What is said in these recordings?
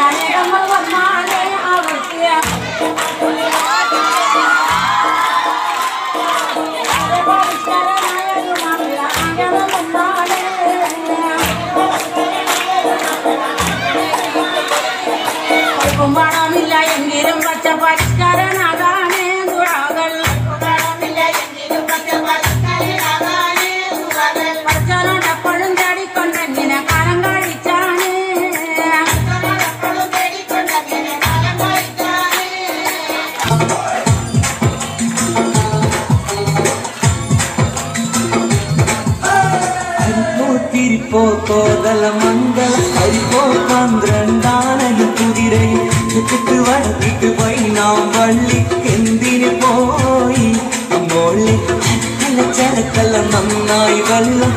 Come on, I'm in love with you. போ கோதல மங்கள. ஐப்போ பந்திரண்டானது குதிரை. சுத்திட்டு வளர்த்துட்டு போய் நாம் வள்ளி கெந்திரி போய். அம்மோளி சரக்கல்ல நன்னாய் வல்லம்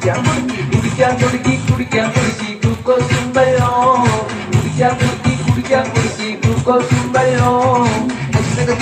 குடிக்கா குடுக்கி குடிக்கா குடுக்கி குடிக்கா குடுக்கி குக்கோ சும்பையோ குடிக்கா குடுக்கி குடிக்கா குடுக்கி குக்கோ சும்பையோ புத்தக